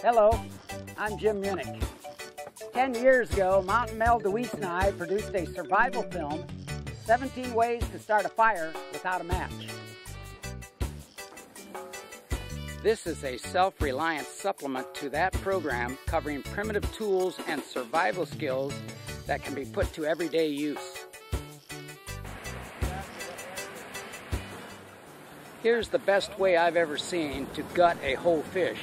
Hello, I'm Jim Meuninck. Ten years ago, Mountain Mel DeWeese and I produced a survival film, 17 Ways to Start a Fire Without a Match. This is a self-reliant supplement to that program covering primitive tools and survival skills that can be put to everyday use. Here's the best way I've ever seen to gut a whole fish.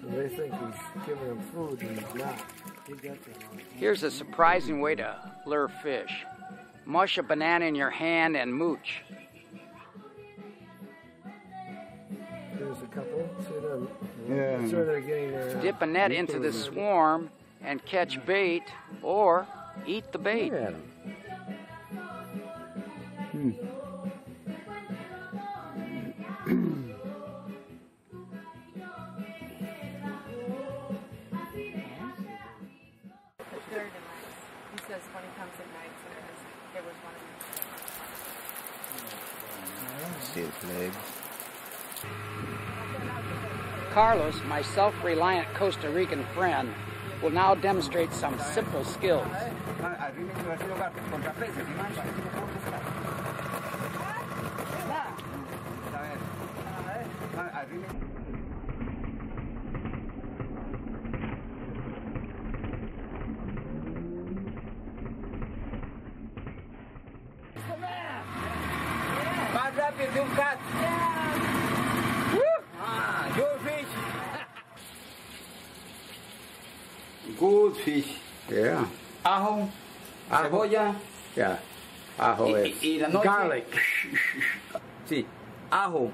So they think he's giving them food and he's not. He got them. Here's a surprising way to lure fish. Mush a banana in your hand and mooch. There's a couple. See them? Yeah. So they're getting their. Dip a net into the swarm and catch bait or eat the bait. Look there was one of See his legs. Carlos, my self-reliant Costa Rican friend, will now demonstrate some simple skills. Good fish. Yeah. Ajo, Ajo. cebolla Yeah. Ajo y, es y- y la noche. garlic. Sí, ajo,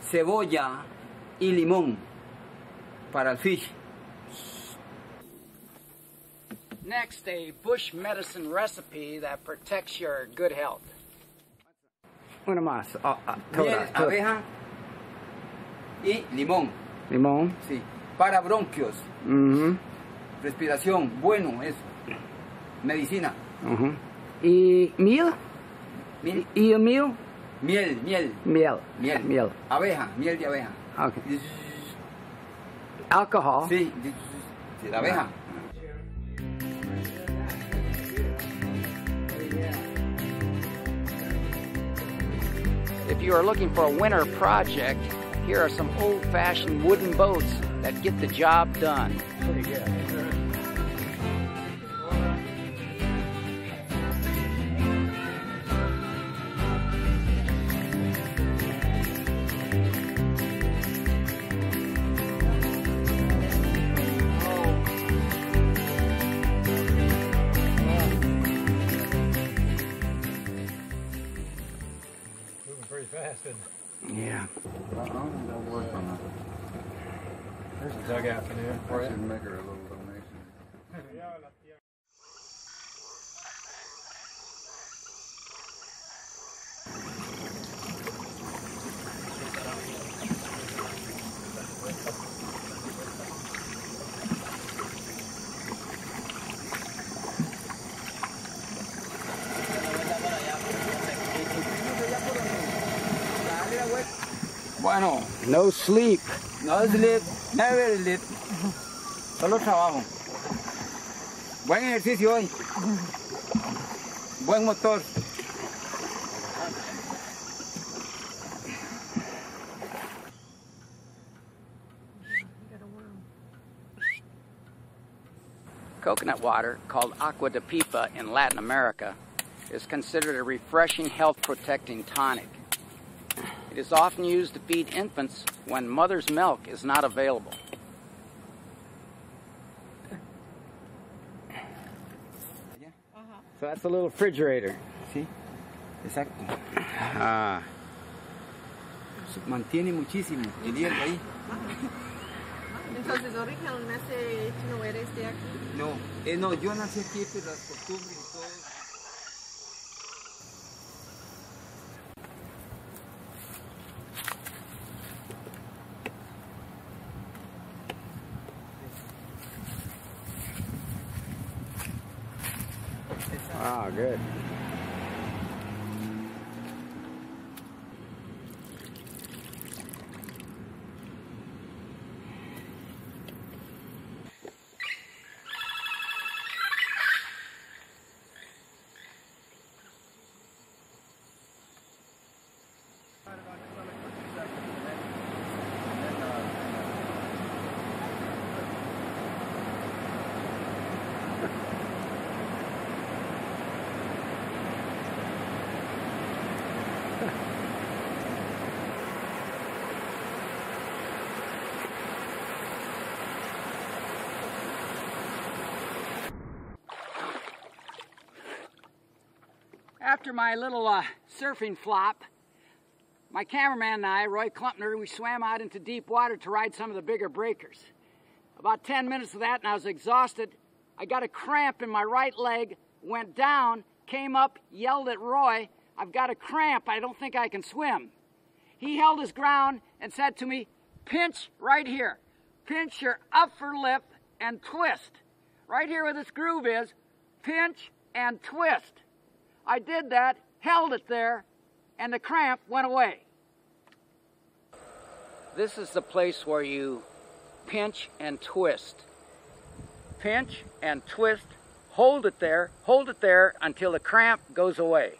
cebolla y limón para el fish. Next, a bush medicine recipe that protects your good health. Una más. Ah, Miel, toda, toda. abeja y limón. Limón. Sí, para bronquios, Mhm. Respiración, bueno es medicina. ¿Y miel? Miel, ¿Y el miel? miel, miel, Miel. miel, Miel. abeja, miel de abeja. Okay. Alcohol. Sí, de la abeja. If you are looking for a winter project, here are some old-fashioned wooden boats that get the job done. dugout for you. I make her a little donation. Bueno. No sleep. No sleep. Solo trabajo. Buen ejercicio hoy. Buen motor. Coconut water, called agua de pipa in Latin America, is considered a refreshing health protecting tonic. It is often used to feed infants when mother's milk is not available. So that's a little refrigerator. Sí, exacto. Ah. Se Mantiene muchísimo el hielo ahí. Entonces, originalmente tú no eres de aquí. No, eh, no, yo nací aquí, pero las costumbres y todo. Ah, good. After my little uh, surfing flop, my cameraman and I, Roy Klumpner, we swam out into deep water to ride some of the bigger breakers. About 10 minutes of that, and I was exhausted. I got a cramp in my right leg, went down, came up, yelled at Roy, I've got a cramp, I don't think I can swim. He held his ground and said to me, Pinch right here. Pinch your upper lip and twist. Right here where this groove is, pinch and twist. I did that, held it there, and the cramp went away. This is the place where you pinch and twist. Pinch and twist, hold it there, hold it there until the cramp goes away.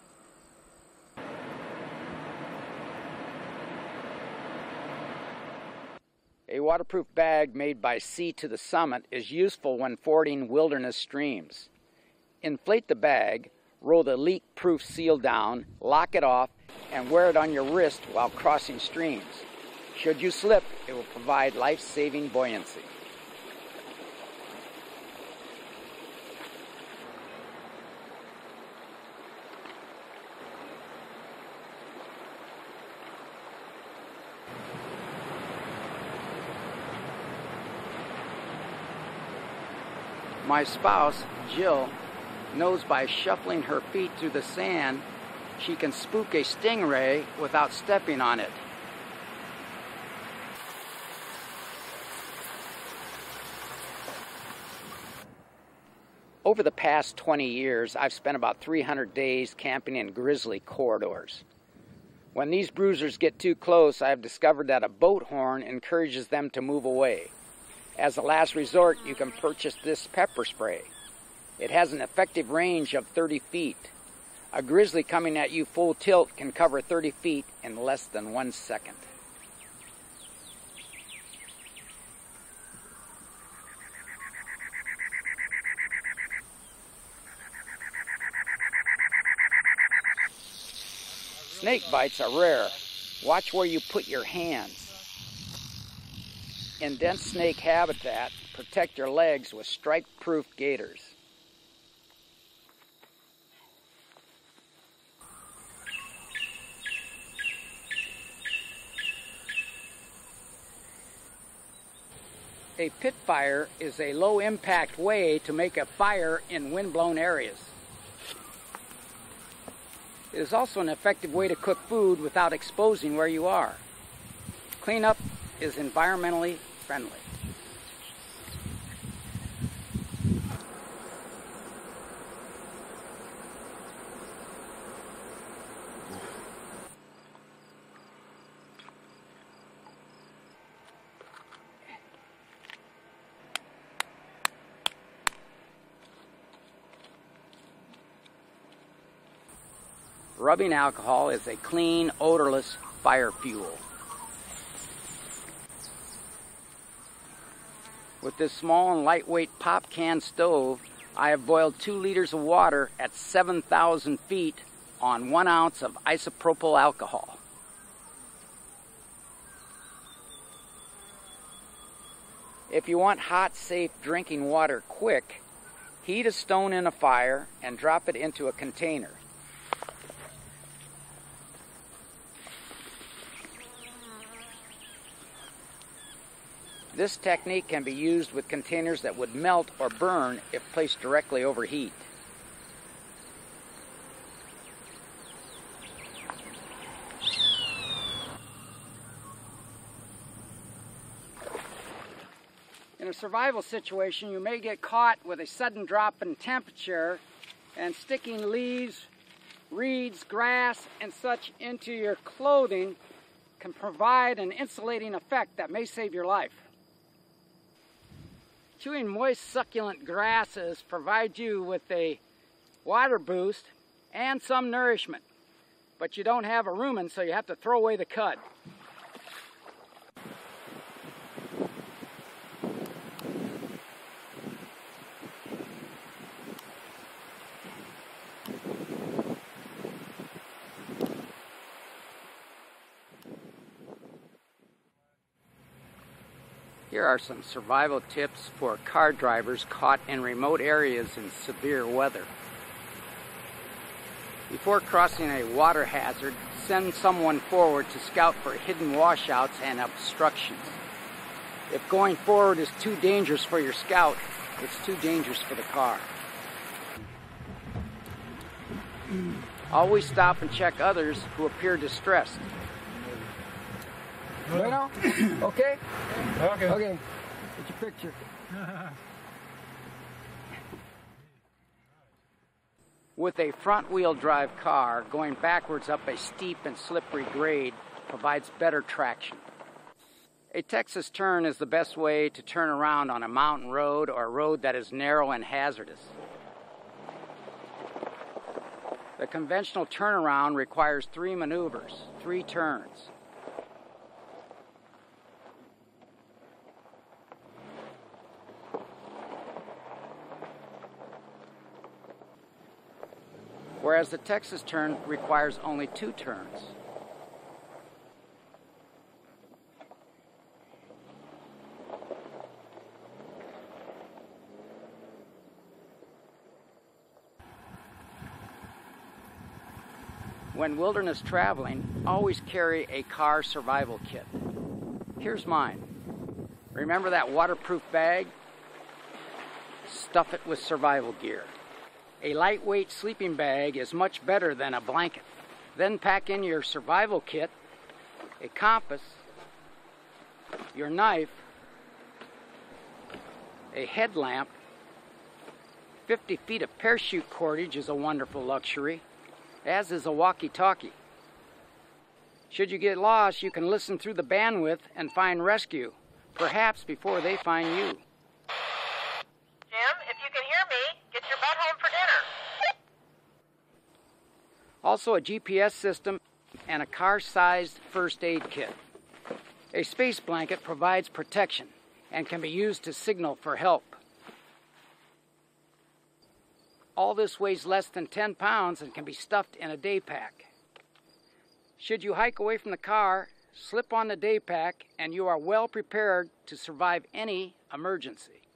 A waterproof bag made by Sea to the Summit is useful when fording wilderness streams. Inflate the bag, roll the leak proof seal down, lock it off, and wear it on your wrist while crossing streams. Should you slip, it will provide life saving buoyancy. My spouse, Jill, knows by shuffling her feet through the sand, she can spook a stingray without stepping on it. Over the past 20 years, I've spent about 300 days camping in grizzly corridors. When these bruisers get too close, I have discovered that a boat horn encourages them to move away. As a last resort, you can purchase this pepper spray. It has an effective range of 30 feet. A grizzly coming at you full tilt can cover 30 feet in less than one second. Snake bites are rare. Watch where you put your hands. In dense snake habitat, protect your legs with strike-proof gaiters. A pit fire is a low impact way to make a fire in wind-blown areas. It is also an effective way to cook food without exposing where you are. Cleanup is environmentally friendly. Rubbing alcohol is a clean, odorless fire fuel. With this small and lightweight pop can stove, I have boiled two liters of water at 7,000 feet on one ounce of isopropyl alcohol. If you want hot, safe drinking water quick, heat a stone in a fire and drop it into a container. This technique can be used with containers that would melt or burn if placed directly over heat. In a survival situation, you may get caught with a sudden drop in temperature and sticking leaves, reeds, grass, and such into your clothing can provide an insulating effect that may save your life. Chewing moist, succulent grasses provide you with a water boost and some nourishment, but you don't have a rumen, so you have to throw away the cud. Are some survival tips for car drivers caught in remote areas in severe weather. Before crossing a water hazard, send someone forward to scout for hidden washouts and obstructions. If going forward is too dangerous for your scout, it's too dangerous for the car. Always stop and check others who appear distressed. Bueno, okay? Okay. Okay. Get your picture. With a front wheel drive car, going backwards up a steep and slippery grade provides better traction. A Texas turn is the best way to turn around on a mountain road or a road that is narrow and hazardous. The conventional turnaround requires three maneuvers, three turns. Whereas the Texas turn requires only two turns. When wilderness traveling, always carry a car survival kit. Here's mine. Remember that waterproof bag? Stuff it with survival gear. A lightweight sleeping bag is much better than a blanket. Then pack in your survival kit, a compass, your knife, a headlamp. 50 feet of parachute cordage is a wonderful luxury, as is a walkie talkie. Should you get lost, you can listen through the bandwidth and find rescue, perhaps before they find you. Jim, if you can hear me, get your butt home for dinner. Also, a GPS system and a car sized first aid kit. A space blanket provides protection and can be used to signal for help. All this weighs less than 10 pounds and can be stuffed in a day pack. Should you hike away from the car, slip on the day pack, and you are well prepared to survive any emergency.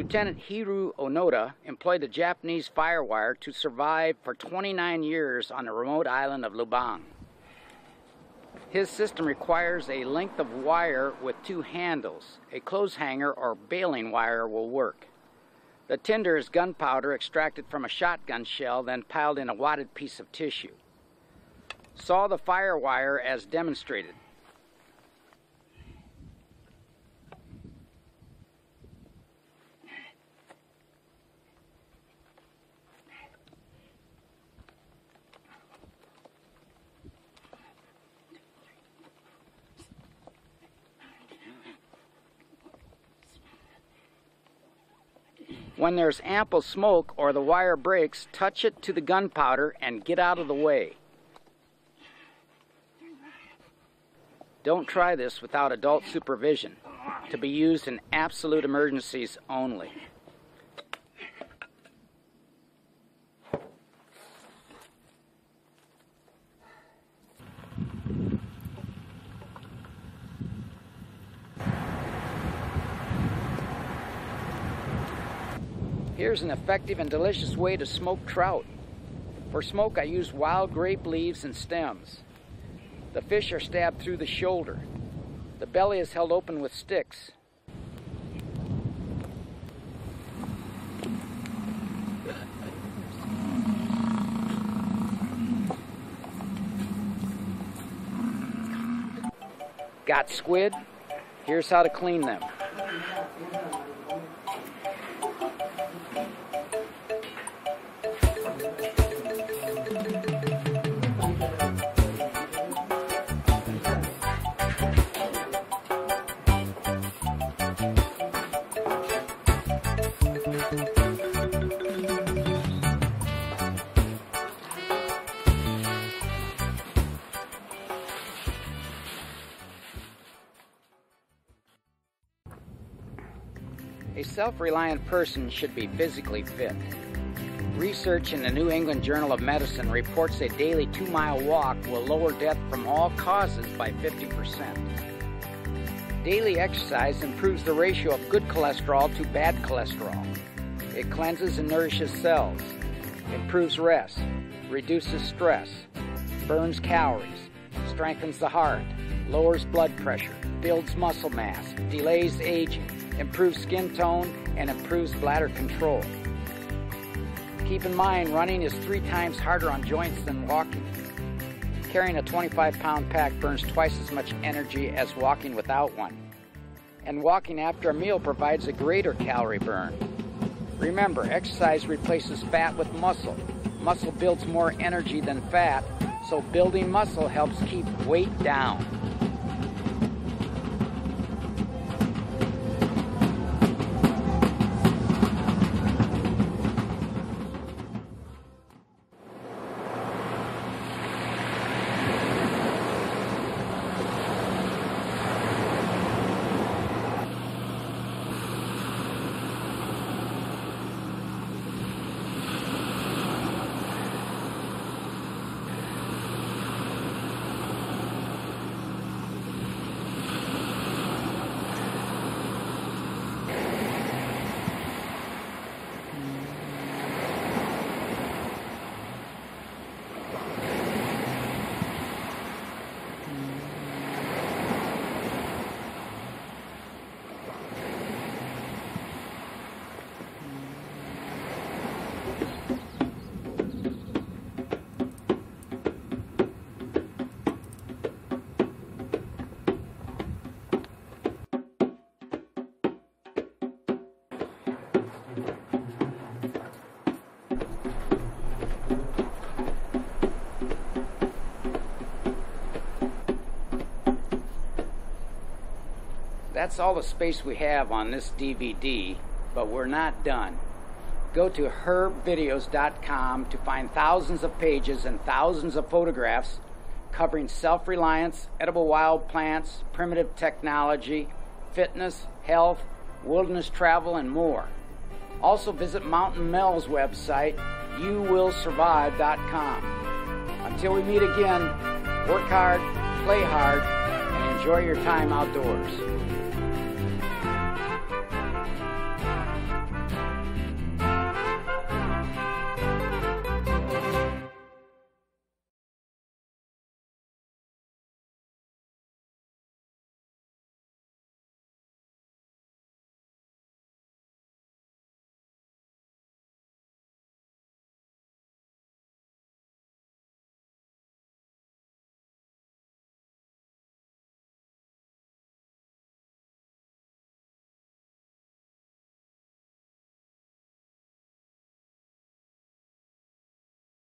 Lieutenant Hiroo Onoda employed the Japanese firewire to survive for 29 years on the remote island of Lubang. His system requires a length of wire with two handles. A clothes hanger or baling wire will work. The tinder is gunpowder extracted from a shotgun shell, then piled in a wadded piece of tissue. Saw the firewire as demonstrated. When there's ample smoke or the wire breaks, touch it to the gunpowder and get out of the way. Don't try this without adult supervision, to be used in absolute emergencies only. Here's an effective and delicious way to smoke trout. For smoke, I use wild grape leaves and stems. The fish are stabbed through the shoulder. The belly is held open with sticks. Got squid? Here's how to clean them. A self reliant person should be physically fit. Research in the New England Journal of Medicine reports a daily two mile walk will lower death from all causes by 50%. Daily exercise improves the ratio of good cholesterol to bad cholesterol. It cleanses and nourishes cells, improves rest, reduces stress, burns calories, strengthens the heart, lowers blood pressure, builds muscle mass, delays aging, improves skin tone, and improves bladder control. Keep in mind, running is three times harder on joints than walking. Carrying a 25 pound pack burns twice as much energy as walking without one. And walking after a meal provides a greater calorie burn. Remember, exercise replaces fat with muscle. Muscle builds more energy than fat, so building muscle helps keep weight down. That's all the space we have on this DVD, but we're not done. Go to herbvideos.com to find thousands of pages and thousands of photographs covering self reliance, edible wild plants, primitive technology, fitness, health, wilderness travel, and more. Also, visit Mountain Mel's website, youwillsurvive.com. Until we meet again, work hard, play hard, and enjoy your time outdoors.